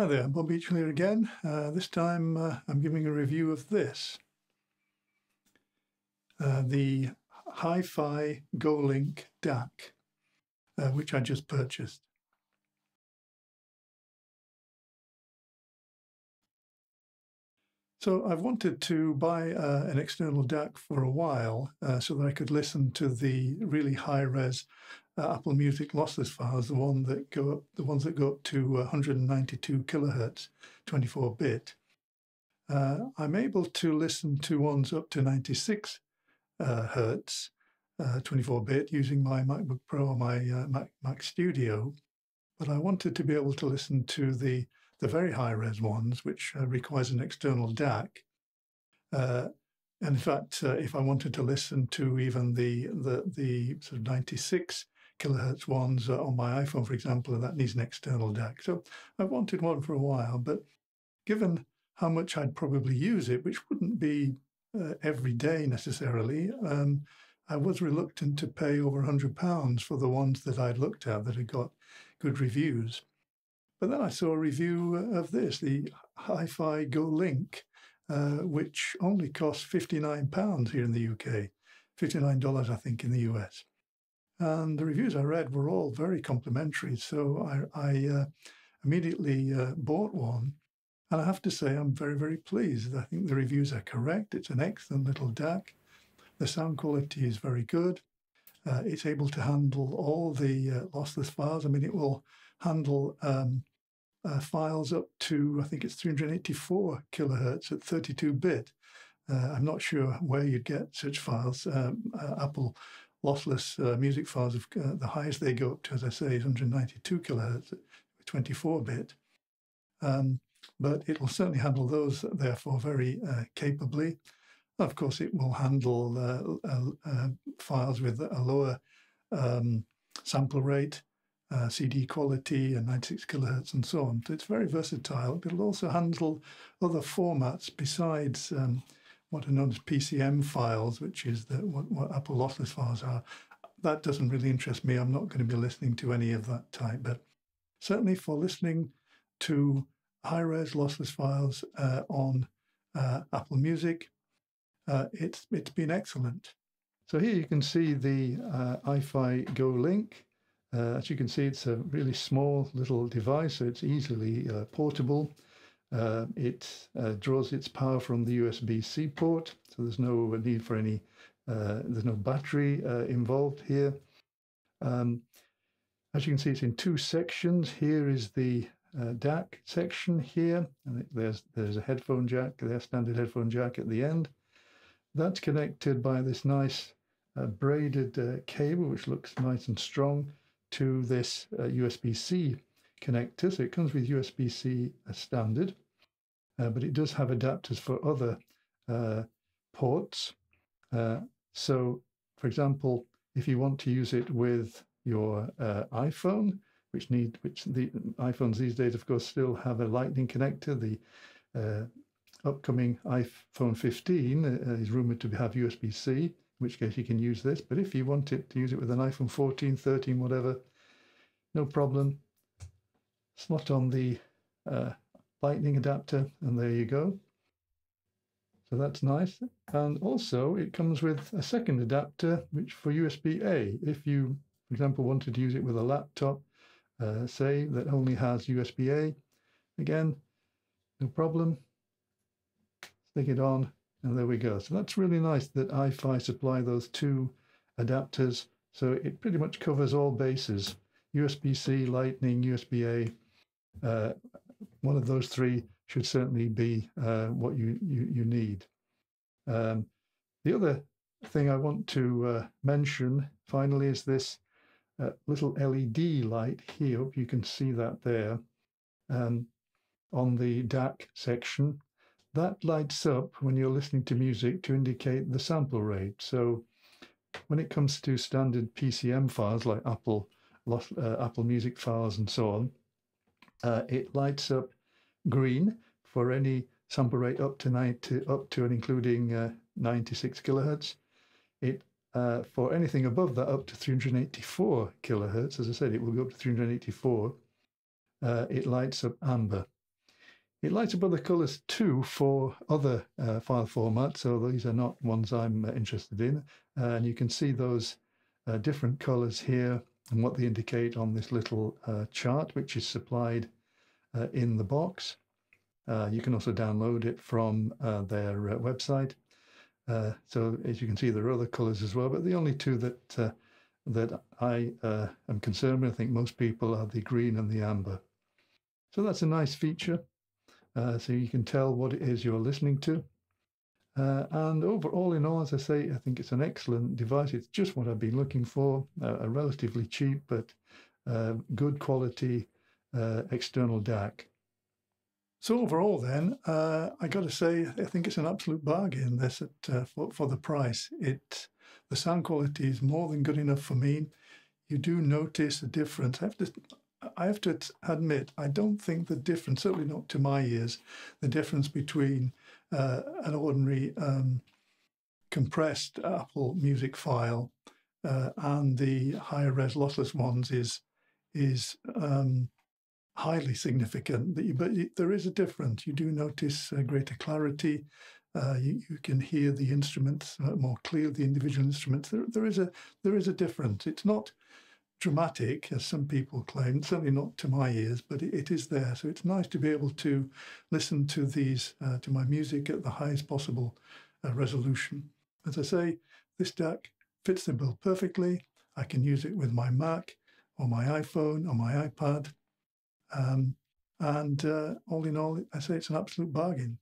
Hi there, Bob Beachill here again. Uh, this time uh, I'm giving a review of this. Uh, the iFi GoLink DAC, uh, which I just purchased. So I've wanted to buy uh, an external DAC for a while uh, so that I could listen to the really high-res uh, Apple Music lossless files, the one that go up, the ones that go up to 192 kilohertz, 24-bit. Uh, I'm able to listen to ones up to 96 uh, hertz, 24-bit, uh, using my MacBook Pro or my Mac, Mac Studio. But I wanted to be able to listen to the the very high res ones, which uh, requires an external DAC. Uh, and in fact, uh, if I wanted to listen to even the the, the sort of 96 kilohertz ones uh, on my iPhone, for example, that needs an external DAC. So I wanted one for a while, but given how much I'd probably use it, which wouldn't be uh, every day necessarily, um, I was reluctant to pay over £100 for the ones that I'd looked at that had got good reviews. But then I saw a review of this, the iFi GoLink, uh, which only costs £59 here in the UK, $59 I think in the US. And the reviews I read were all very complimentary, so I, I uh, immediately uh, bought one. And I have to say, I'm very, very pleased. I think the reviews are correct. It's an excellent little DAC. The sound quality is very good. Uh, it's able to handle all the uh, lossless files. I mean, it will handle um, uh, files up to, I think it's 384 kilohertz at 32 bit. Uh, I'm not sure where you'd get such files. Um, uh, Apple lossless uh, music files, of, uh, the highest they go up to, as I say, is 192 kilohertz at 24 bit. Um, but it will certainly handle those, therefore, very uh, capably. Of course, it will handle files with a lower um, sample rate uh, CD quality and 96 kilohertz and so on. So it's very versatile. It'll also handle other formats besides um, what are known as PCM files, which is the, what, what Apple lossless files are. That doesn't really interest me. I'm not going to be listening to any of that type. But certainly for listening to high-res lossless files uh, on uh, Apple Music, uh, it's it's been excellent. So here you can see the uh, iFi GoLink. Uh, as you can see, it's a really small little device, so it's easily uh, portable. Uh, it uh, draws its power from the USB-C port, so there's no need for any, uh, there's no battery uh, involved here. Um, as you can see, it's in two sections. Here is the DAC section here, and there's there's a headphone jack, there's standard headphone jack at the end. That's connected by this nice braided cable, which looks nice and strong to this uh, USB-C connector. So it comes with USB-C standard, uh, but it does have adapters for other uh, ports. Uh, so, for example, if you want to use it with your uh, iPhone, which need which the iPhones these days, of course, still have a Lightning connector. The uh, upcoming iPhone 15 is rumored to have USB-C which case you can use this. But if you want it to use it with an iPhone 14, 13, whatever, no problem. Slot on the uh, lightning adapter and there you go. So that's nice. And also it comes with a second adapter, which for USB-A. If you, for example, wanted to use it with a laptop, uh, say, that only has USB-A, again, no problem. Stick it on and there we go. So that's really nice that iFi supply those two adapters. So it pretty much covers all bases. USB-C, Lightning, USB-A. Uh, one of those three should certainly be uh, what you, you, you need. Um, the other thing I want to uh, mention finally is this uh, little LED light here. You can see that there um, on the DAC section. That lights up when you're listening to music to indicate the sample rate. So when it comes to standard PCM files like Apple uh, Apple Music files and so on, uh, it lights up green for any sample rate up to 90, up to and including uh, 96 kilohertz. It uh, for anything above that, up to 384 kilohertz, as I said, it will go up to 384. Uh, it lights up amber. It lights up other colors too for other uh, file formats. So these are not ones I'm uh, interested in. Uh, and you can see those uh, different colors here and what they indicate on this little uh, chart, which is supplied uh, in the box. you can also download it from their website. so as you can see, there are other colors as well, but the only two that that I am concerned with, I think most people, are the green and the amber. So that's a nice feature. Uh, so you can tell what it is you're listening to. Uh, and overall, in all, as I say, I think it's an excellent device. It's just what I've been looking for uh, a relatively cheap but uh, good quality uh, external DAC. So overall, then, uh, I got to say, I think it's an absolute bargain. This at, for, for the price. It the sound quality is more than good enough for me. You do notice a difference. I have to I have to admit, I don't think the difference, certainly not to my ears, the difference between uh, an ordinary um, compressed Apple Music file uh, and the higher res lossless ones is is um, highly significant. But there is a difference. You do notice uh, greater clarity. Uh, you, you, can hear the instruments uh, more clearly, the individual instruments. There, there is a there is a difference. It's not dramatic, as some people claim, certainly not to my ears, but it, it is there. So it's nice to be able to listen to these, uh, to my music at the highest possible uh, resolution. As I say, this DAC fits the bill perfectly. I can use it with my Mac or my iPhone or my iPad. Um, and uh, all in all, I say it's an absolute bargain.